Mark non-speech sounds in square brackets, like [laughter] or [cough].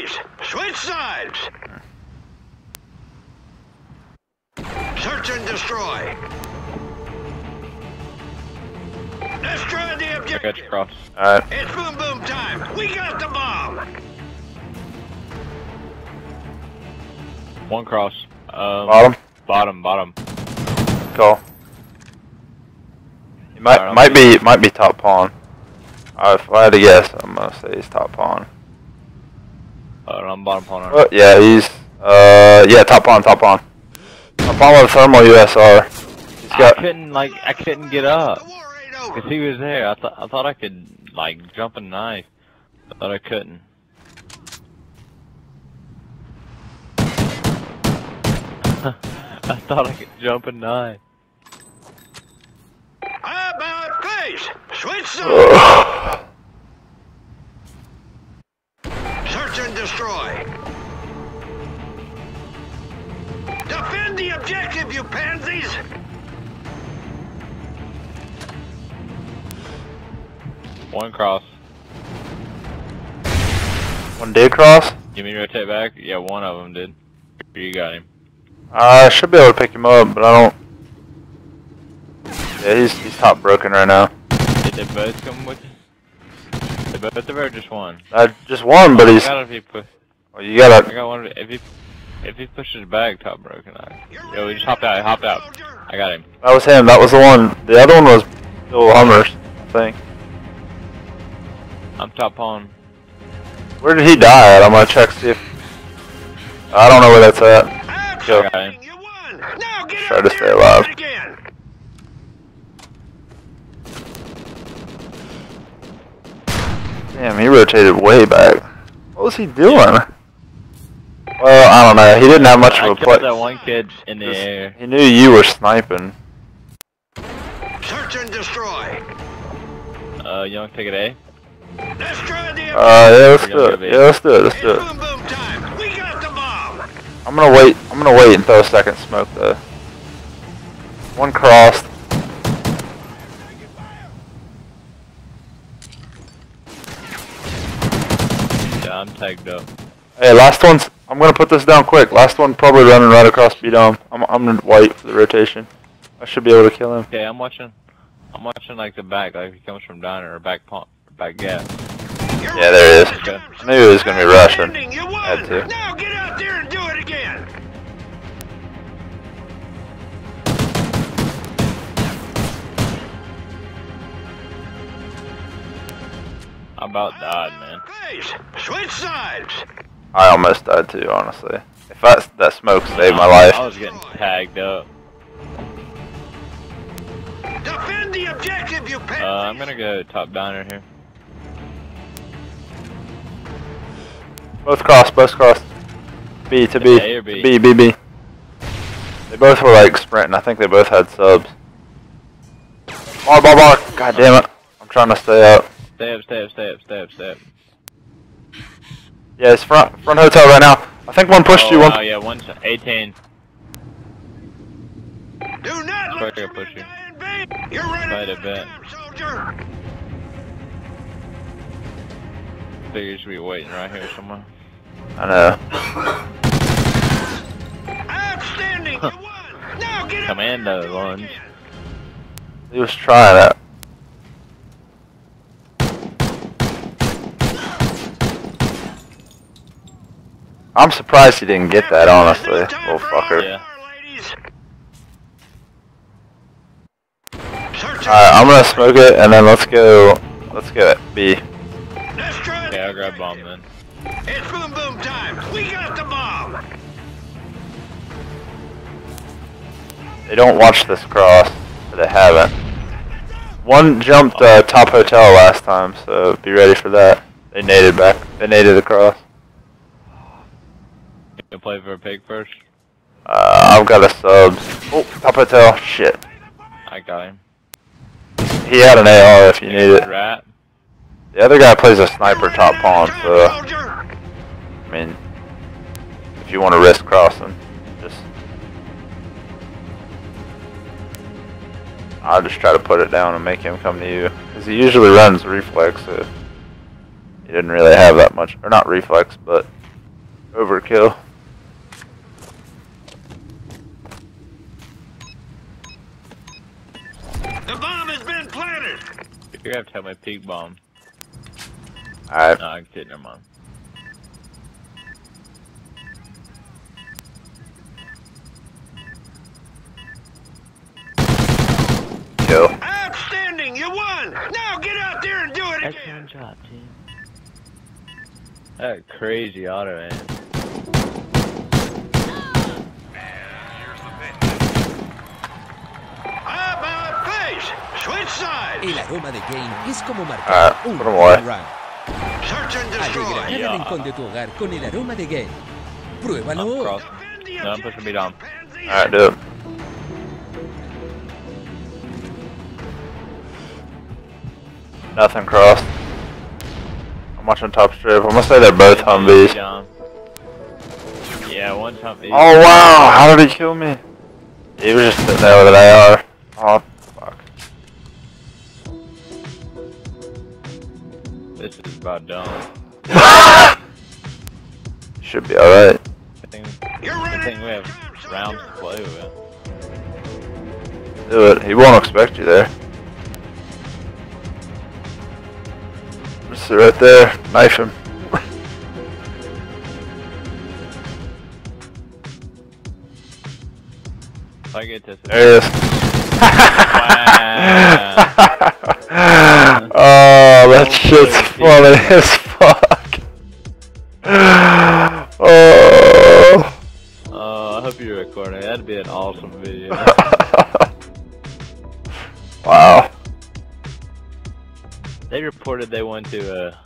place! Switch sides! Search and destroy! Destroy the I got you objective! cross. Alright. It's boom boom time! We got the bomb! One cross. Um, Bottom. Bottom, bottom. Call. It might might be might be top pawn. Uh, if I had to guess, I'm gonna say he's top pawn. Uh, I'm bottom corner. Oh, yeah, he's uh yeah top pawn, top pawn. Top pawn with thermal USR. He's I got I couldn't like I couldn't get up The war ain't because he was there. I thought I thought I could like jump a knife, I thought I couldn't. [laughs] I thought I could jump a knife. How About face! Switch sides! [laughs] Ugh. Search and destroy! Defend the objective, you pansies! One cross. one day cross. You mean rotate back? Yeah, one of them did. You got him. I should be able to pick him up, but I don't. Yeah, he's he's top broken right now. Did they both come with you? They both or just one? I just won, but he's. I got if he push. Well, you gotta. I got one. If he if he pushes back, top broken. I, yo, he just hopped out. He hopped out. I got him. That was him. That was the one. The other one was Bill Hummers, I think. I'm top pawn. Where did he die at? I'm gonna check see if. I don't know where that's at. Go. You won! Now get Try to stay and alive. do it again! Damn, he rotated way back. What was he doing? Well, I don't know. He didn't have much I of a killed play. that one kid in the Just- air. He knew you were sniping. Search and destroy! Uh, you want to take it A? Destroy the Uh, yeah, let's do it. Yeah, let's do it. Let's do it. boom boom time! We got the bomb! I'm gonna wait. I'm gonna wait and throw a second smoke though. One crossed. Yeah, I'm tagged up. Hey, last one's. I'm gonna put this down quick. Last one probably running right across B dome. I'm. I'm gonna wait for the rotation. I should be able to kill him. Okay, I'm watching. I'm watching like the back, like he comes from diner or back pump, back gas. Yeah, there he is. Okay. I knew he was gonna be rushing. Outstanding, You won! Had to. About died, man. Face! Switch sides! I almost died too, honestly. If that that smoke saved my life. I was getting tagged up. Defend the objective, you Uh! I'm gonna go top diner here. Both cross. Both cross. B to B. A or B? B B B. They both were like sprinting. I think they both had subs. Bar bar bar. God damn it. I'm trying to stay up. Stay up, stay up, stay up, stay up, stay up. Yeah, it's front front hotel right now. I think one pushed oh, you. One. wow, yeah, one's 18. Do not Sorry let your push men you. die in You're running Quite a out of bit. time, soldier! Figure you should be waiting right here somewhere. I know. Outstanding! You won! Now get out Commando there and do it lunge. He was trying it. I'm surprised he didn't get that, honestly, There's little fucker. Yeah. our ladies. Search Alright, I'm gonna smoke it, and then let's go, let's go at B. Destroy Okay, the I'll grab bomb then. It's boom boom time! We got the bomb! They don't watch this cross, or they haven't. One jumped uh, top hotel last time, so be ready for that. They naded back, they naded across. You gonna play for a pig first? Uh, I've got a subs. Oh, top hotel, shit. I got him. He had an AR if you need it. Rat. The other guy plays a sniper top pawn, so. I mean, if you want to risk crossing, just I'll just try to put it down and make him come to you, because he usually runs reflex. So he didn't really have that much, or not reflex, but Overkill. The bomb has been planted. You're gonna have to have my peak bomb. Alright. No, I can sit never mind. Kill. Outstanding. You won. Now get out there and do it again. Excellent job, team. That crazy auto man. About face. Switch sides. El aroma de game es como marcar Ah, un put 'em away. home run. Search and Alegra destroy. cada rincón de tu hogar con el aroma de game. Pruébalo I'm hoy. cross. Defend the No, I'm pushing me down. Alright, do it. Nothing crossed. I'm watching top strip. I'm gonna say they're both Humvees. Yeah, one time. Oh wow, how did he kill me? He was just sitting there with an AR. Done. Should be alright. I think, I think we have rounds to play with. Do it. He won't expect you there. Just sit right there. Knife him. I get this. There he is. [laughs] Wow. [laughs] shit's funny [laughs] as fuck. [sighs] oh. Oh, I hope you're recording. That'd be an awesome video. [laughs] [laughs] wow. they reported they went to uh,